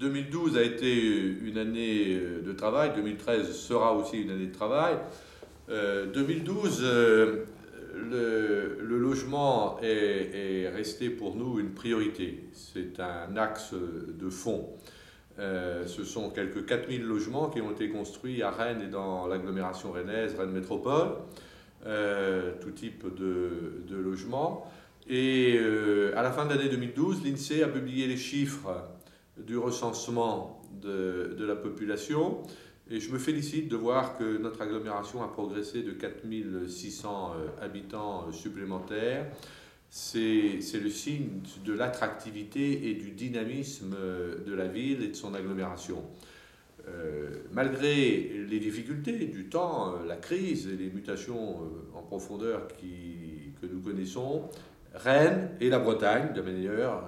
2012 a été une année de travail, 2013 sera aussi une année de travail. 2012, le, logement est, resté pour nous une priorité. C'est un axe de fond. Euh, ce sont quelques 4000 logements qui ont été construits à Rennes et dans l'agglomération rennaise, Rennes Métropole, euh, tout type de, logements. Et euh, à la fin de l'année 2012, l'INSEE a publié les chiffres du recensement de, de la population. Et je me félicite de voir que notre agglomération a progressé de 4600 euh, habitants euh, supplémentaires. C'est le signe de l'attractivité et du dynamisme euh, de la ville et de son agglomération. malgré les difficultés du temps, la crise et les mutations en profondeur qui, que nous connaissons, Rennes et la Bretagne, de manière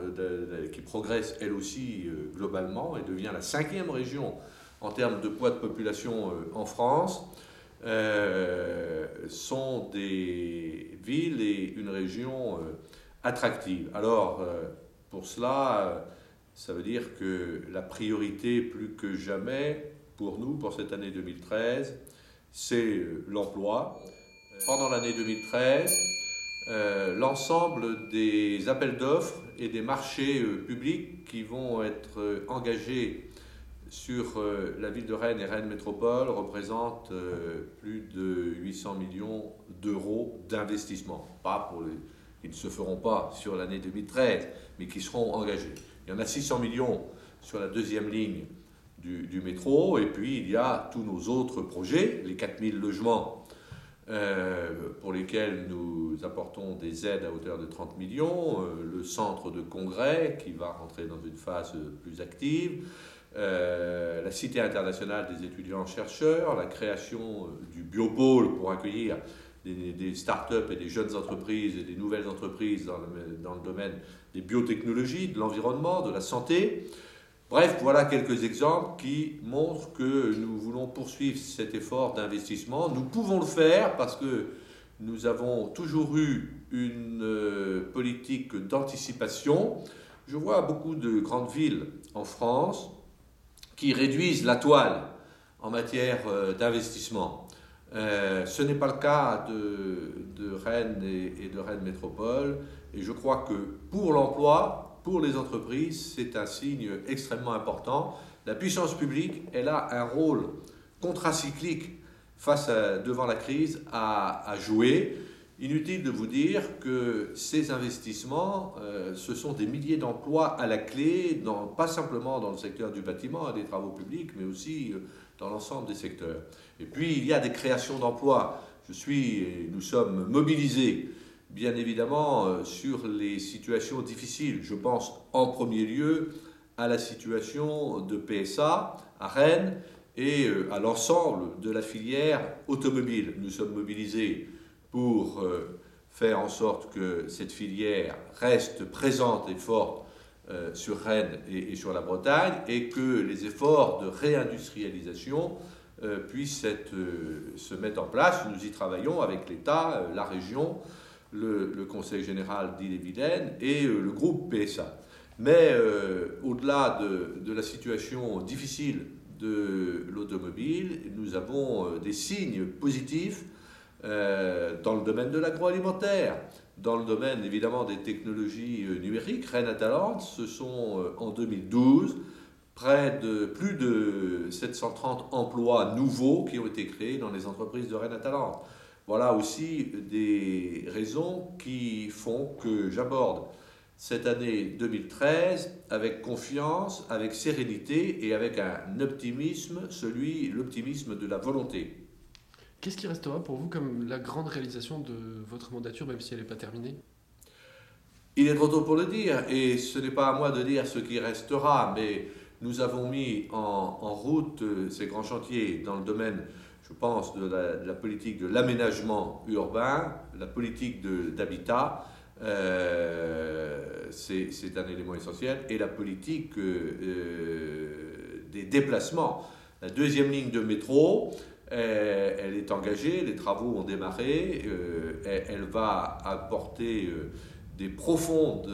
qui progresse elle aussi globalement et devient la cinquième région en termes de poids de population euh, en France, euh, sont des villes et une région euh, attractive. Alors, pour cela, ça veut dire que la priorité plus que jamais pour nous, pour cette année 2013, c'est l'emploi. Pendant l'année 2013, l'ensemble des appels d'offres et des marchés publics qui vont être engagés sur euh, la ville de Rennes et Rennes Métropole représente euh, plus de 800 millions d'euros d'investissement. Pas pour les, qui ne se feront pas sur l'année 2013, mais qui seront engagés. Il y en a 600 millions sur la deuxième ligne du, métro, et puis il y a tous nos autres projets, les 4000 logements euh, pour lesquels nous apportons des aides à hauteur de 30 millions, le centre de congrès qui va rentrer dans une phase plus active, euh, la Cité internationale des étudiants-chercheurs, la création euh, du biopôle pour accueillir des, start-up et des jeunes entreprises et des nouvelles entreprises dans le domaine des biotechnologies, de l'environnement, de la santé. Bref, voilà quelques exemples qui montrent que nous voulons poursuivre cet effort d'investissement. Nous pouvons le faire parce que nous avons toujours eu une euh, politique d'anticipation. Je vois beaucoup de grandes villes en France qui réduisent la toile en matière euh, d'investissement. Euh, ce n'est pas le cas de, Rennes et, de Rennes Métropole. Et je crois que pour l'emploi, pour les entreprises, c'est un signe extrêmement important. La puissance publique, elle a un rôle contracyclique face devant la crise à, jouer. Inutile de vous dire que ces investissements, euh, ce sont des milliers d'emplois à la clé, pas simplement dans le secteur du bâtiment et des travaux publics, mais aussi euh, dans l'ensemble des secteurs. Et puis, il y a des créations d'emplois. Je suis, nous sommes mobilisés, bien évidemment, euh, sur les situations difficiles. Je pense en premier lieu à la situation de PSA à Rennes et à l'ensemble de la filière automobile. Nous sommes mobilisés pour euh, faire en sorte que cette filière reste présente et forte euh, sur Rennes et, sur la Bretagne et que les efforts de réindustrialisation euh, puissent se mettre en place. Nous y travaillons avec l'État, la région, le, Conseil général d'Ille-et-Vilaine et le groupe PSA. Mais au-delà de, la situation difficile de l'automobile, nous avons des signes positifs euh, dans le domaine de l'agroalimentaire, dans le domaine évidemment des technologies euh, numériques. Rennes Atalante, ce sont euh, en 2012 près de plus de 730 emplois nouveaux qui ont été créés dans les entreprises de Rennes Atalante. Voilà aussi des raisons qui font que j'aborde cette année 2013 avec confiance, avec sérénité et avec un optimisme, celui l'optimisme de la volonté. Qu'est-ce qui restera pour vous comme la grande réalisation de votre mandature, même si elle n'est pas terminée? Il est trop tôt pour le dire, et ce n'est pas à moi de dire ce qui restera, mais nous avons mis en, route euh, ces grands chantiers dans le domaine, je pense, de la, politique de l'aménagement urbain, la politique d'habitat, euh, c'est un élément essentiel, et la politique euh, des déplacements. La deuxième ligne de métro, euh, elle est engagée, les travaux ont démarré, euh, elle, va apporter euh, des profondes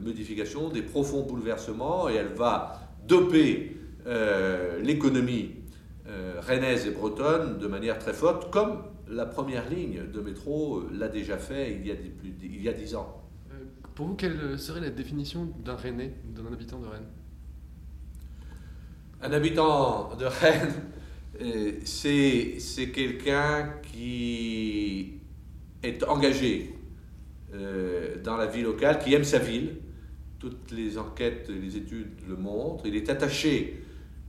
modifications, des profonds bouleversements, et elle va doper l'économie rennaise et bretonne de manière très forte, comme la première ligne de métro l'a déjà fait il y a, il y a 10 ans. Pour vous, quelle serait la définition d'un Rennais, d'un habitant de Rennes? Un habitant de Rennes, euh, c'est quelqu'un qui est engagé euh, dans la vie locale, qui aime sa ville. Toutes les enquêtes, les études le montrent. Il est attaché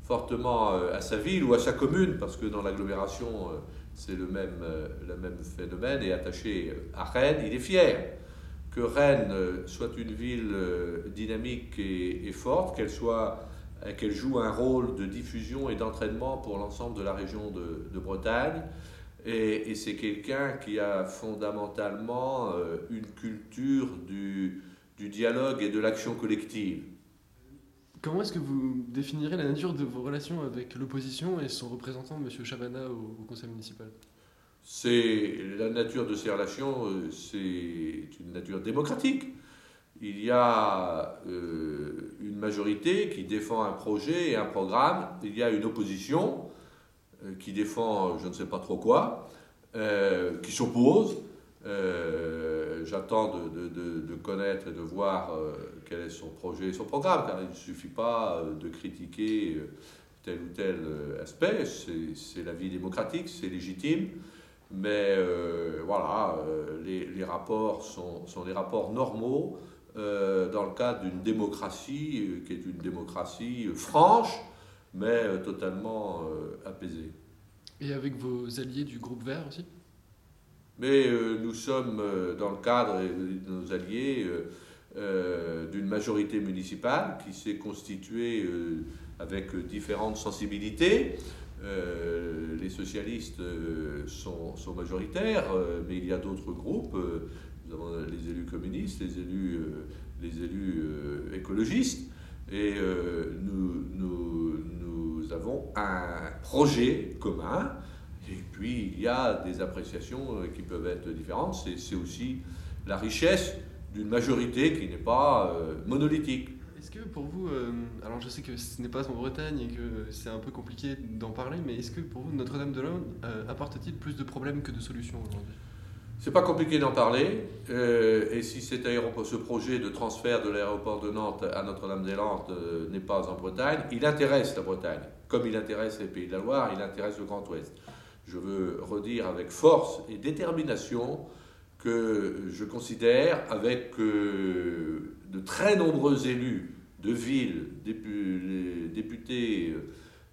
fortement euh, à sa ville ou à sa commune, parce que dans l'agglomération, c'est le même, le même phénomène, et attaché à Rennes, il est fier que Rennes soit une ville euh, dynamique et, forte, qu'elle soit euh, qu'elle joue un rôle de diffusion et d'entraînement pour l'ensemble de la région de, Bretagne. Et, c'est quelqu'un qui a fondamentalement euh, une culture du dialogue et de l'action collective. Comment est-ce que vous définirez la nature de vos relations avec l'opposition et son représentant, M. Chabana, au conseil municipal? C'est la nature de ces relations, euh, c'est une nature démocratique. Il y a euh, une majorité qui défend un projet et un programme, il y a une opposition euh, qui défend je ne sais pas trop quoi, qui s'oppose. J'attends de, de, connaître et de voir quel est son projet et son programme, car il ne suffit pas de critiquer tel ou tel aspect, c'est la vie démocratique, c'est légitime. Mais euh, voilà, euh, les, rapports sont, des rapports normaux euh, dans le cadre d'une démocratie qui est une démocratie franche, mais totalement apaisée. Et avec vos alliés du groupe vert aussi? Mais nous sommes dans le cadre de nos alliés d'une majorité municipale qui s'est constituée avec différentes sensibilités. Euh, les socialistes euh, sont, majoritaires, euh, mais il y a d'autres groupes. nous avons les élus communistes, les élus, les élus écologistes, et nous, avons un projet commun. Puis il y a des appréciations qui peuvent être différentes. C'est aussi la richesse d'une majorité qui n'est pas monolithique. Est-ce que pour vous, euh, alors je sais que ce n'est pas en Bretagne et que c'est un peu compliqué d'en parler, mais est-ce que pour vous Notre-Dame-de-Lande euh, apporte-t-il plus de problèmes que de solutions aujourd'hui? C'est pas compliqué d'en parler. Euh, et si cet ce projet de transfert de l'aéroport de Nantes à Notre-Dame-des-Landes n'est pas en Bretagne, il intéresse la Bretagne, comme il intéresse les Pays de la Loire, il intéresse le Grand Ouest. Je veux redire avec force et détermination que je considère, avec de très nombreux élus de villes, les députés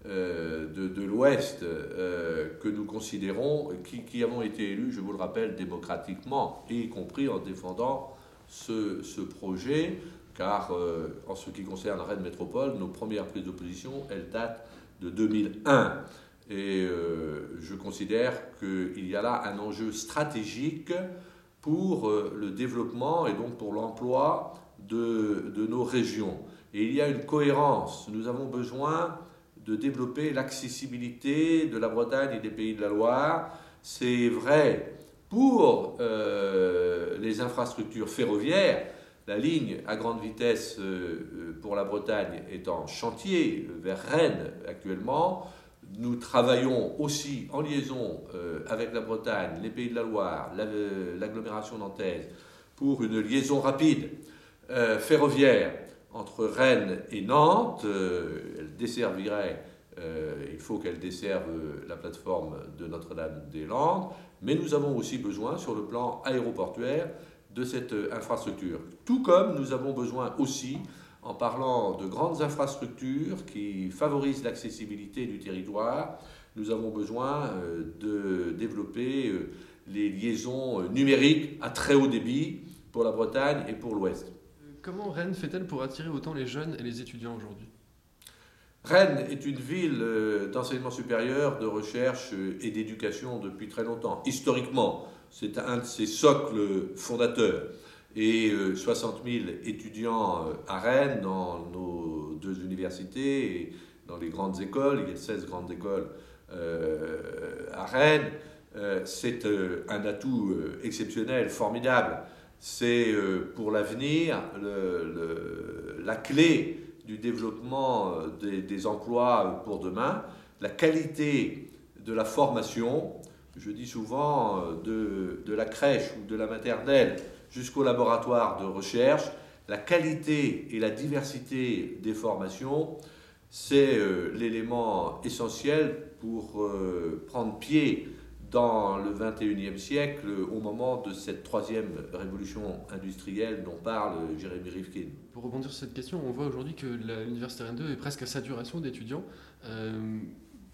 euh, de, l'Ouest euh, que nous considérons, qui, avons été élus, je vous le rappelle, démocratiquement, y compris en défendant ce, projet, car euh, en ce qui concerne Rennes Métropole, nos premières prises d'opposition, elles datent de 2001. Et je considère qu'il y a là un enjeu stratégique pour le développement et donc pour l'emploi de, de nos régions. Et il y a une cohérence. Nous avons besoin de développer l'accessibilité de la Bretagne et des pays de la Loire. C'est vrai pour euh, les infrastructures ferroviaires. La ligne à grande vitesse euh, pour la Bretagne est en chantier vers Rennes actuellement. Nous travaillons aussi en liaison euh, avec la Bretagne, les pays de la Loire, l'agglomération nantaise, pour une liaison rapide ferroviaire entre Rennes et Nantes. Euh, elle desservirait, euh, il faut qu'elle desserve la plateforme de Notre-Dame-des-Landes, mais nous avons aussi besoin, sur le plan aéroportuaire, de cette infrastructure. Tout comme nous avons besoin aussi, en parlant de grandes infrastructures qui favorisent l'accessibilité du territoire, nous avons besoin euh, de développer les liaisons numériques à très haut débit pour la Bretagne et pour l'Ouest. Comment Rennes fait-elle pour attirer autant les jeunes et les étudiants aujourd'hui? Rennes est une ville euh, d'enseignement supérieur, de recherche euh, et d'éducation depuis très longtemps. Historiquement, c'est un de ses socles fondateurs. Et 60 euh, 000 étudiants à Rennes, dans nos deux universités et dans les grandes écoles, il y a 16 grandes écoles à Rennes, c'est un atout exceptionnel, formidable. C'est euh, pour l'avenir la clé du développement des emplois pour demain, la qualité de la formation, je dis souvent de, de la crèche ou de la maternelle jusqu'au laboratoire de recherche, la qualité et la diversité des formations, c'est l'élément essentiel pour prendre pied dans le 21e siècle, au moment de cette troisième révolution industrielle dont parle Jérémy Rifkin. Pour rebondir sur cette question, on voit aujourd'hui que l'université Rennes 2 est presque à saturation d'étudiants. Euh,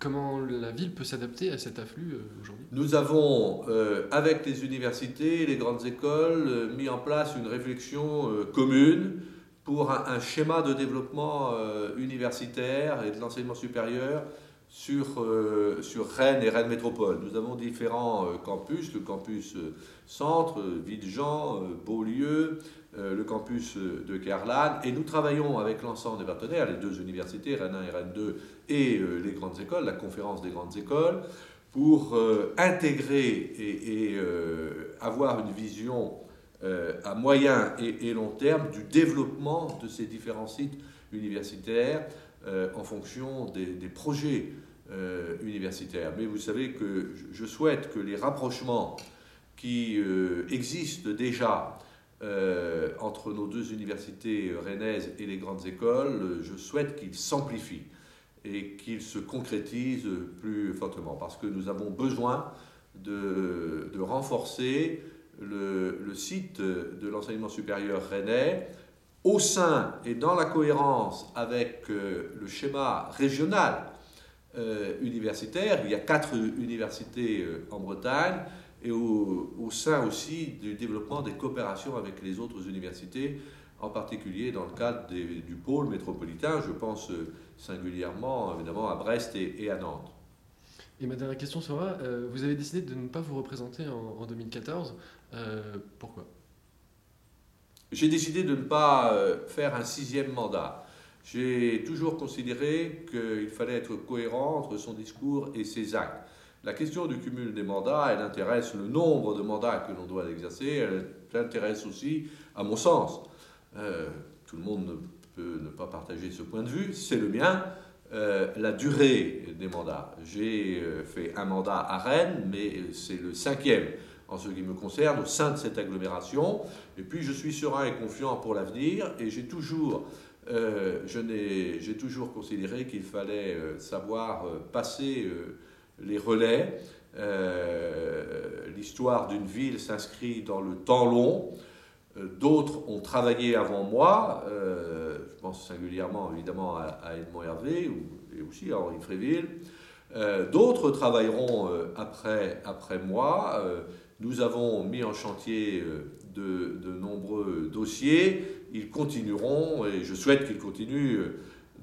comment la ville peut s'adapter à cet afflux euh, aujourd'hui? Nous avons, euh, avec les universités, les grandes écoles, mis en place une réflexion commune pour un, schéma de développement universitaire et de l'enseignement supérieur sur, euh, sur Rennes et Rennes Métropole. Nous avons différents euh, campus, le campus euh, centre, Villejean, Beaulieu, le campus de Kerlan, et nous travaillons avec l'ensemble des partenaires, les deux universités, Rennes 1 et Rennes 2, et les grandes écoles, la conférence des grandes écoles, pour intégrer et, avoir une vision à moyen et, long terme du développement de ces différents sites universitaires en fonction des, projets euh, universitaire. Mais vous savez que je souhaite que les rapprochements qui euh, existent déjà euh, entre nos deux universités rennaises et les grandes écoles, je souhaite qu'ils s'amplifient et qu'ils se concrétisent plus fortement, parce que nous avons besoin de, renforcer le, site de l'enseignement supérieur rennais au sein et dans la cohérence avec le schéma régional euh, universitaires. Il y a quatre universités euh, en Bretagne et au, au, sein aussi du développement des coopérations avec les autres universités, en particulier dans le cadre du pôle métropolitain. Je pense euh, singulièrement évidemment à Brest et, à Nantes. Et ma dernière question sera, vous avez décidé de ne pas vous représenter en, en 2014. pourquoi? J'ai décidé de ne pas faire un sixième mandat. J'ai toujours considéré qu'il fallait être cohérent entre son discours et ses actes. La question du cumul des mandats, elle intéresse le nombre de mandats que l'on doit exercer, elle intéresse aussi, à mon sens, euh, tout le monde ne peut ne pas partager ce point de vue, c'est le mien, euh, la durée des mandats. J'ai euh, fait un mandat à Rennes, mais c'est le cinquième en ce qui me concerne au sein de cette agglomération. Et puis je suis serein et confiant pour l'avenir et j'ai toujours euh, j'ai toujours considéré qu'il fallait savoir passer les relais. L'histoire d'une ville s'inscrit dans le temps long. D'autres ont travaillé avant moi, je pense singulièrement évidemment à, Edmond Hervé ou, et aussi à Henri Fréville. D'autres travailleront après, après moi. nous avons mis en chantier de, de nombreux dossiers ils continueront, et je souhaite qu'ils continuent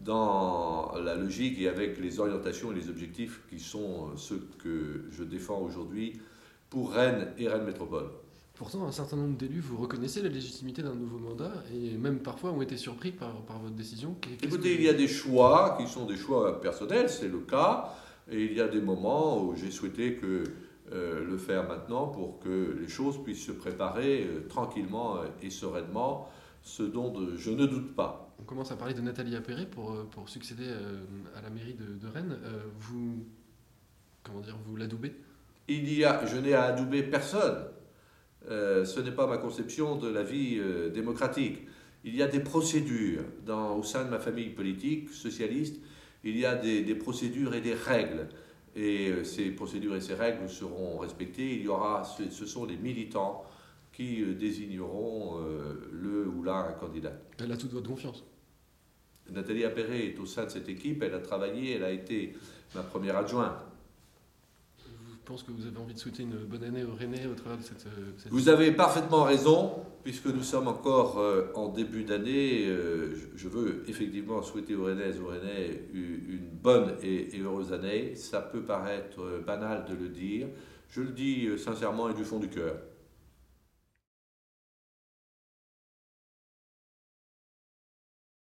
dans la logique et avec les orientations et les objectifs qui sont ceux que je défends aujourd'hui pour Rennes et Rennes Métropole. Pourtant, un certain nombre d'élus, vous reconnaissez la légitimité d'un nouveau mandat et même parfois ont été surpris par, par votre décision. Écoutez, il y a des choix qui sont des choix personnels, c'est le cas, et il y a des moments où j'ai souhaité que, euh, le faire maintenant pour que les choses puissent se préparer euh, tranquillement et sereinement ce dont je ne doute pas. On commence à parler de Nathalie Appéré pour, euh, pour succéder euh, à la mairie de, Rennes. Euh, vous, comment dire, vous l'adoubez? Il y a, je n'ai à adouber personne. ce n'est pas ma conception de la vie démocratique. Il y a des procédures dans, au sein de ma famille politique socialiste. Il y a des, procédures et des règles. Et ces procédures et ces règles seront respectées. Il y aura, ce sont les militants qui euh, désigneront euh, le ou la candidat. Elle a toute votre confiance. Nathalie Appéré est au sein de cette équipe, elle a travaillé, elle a été ma première adjointe. Je pense que vous avez envie de souhaiter une bonne année au Rennais au travers de cette, euh, Vous avez parfaitement raison, puisque nous sommes encore en début d'année. je veux effectivement souhaiter aux et aux Rennais une bonne et heureuse année. Ça peut paraître banal de le dire. Je le dis sincèrement et du fond du cœur.